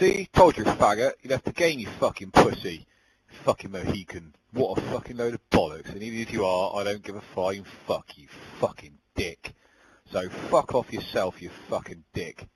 See, told you, faggot. You left the game, you fucking pussy. Fucking Mohican. What a fucking load of bollocks. And even if you are, I don't give a flying fuck, you fucking dick. So fuck off yourself, you fucking dick.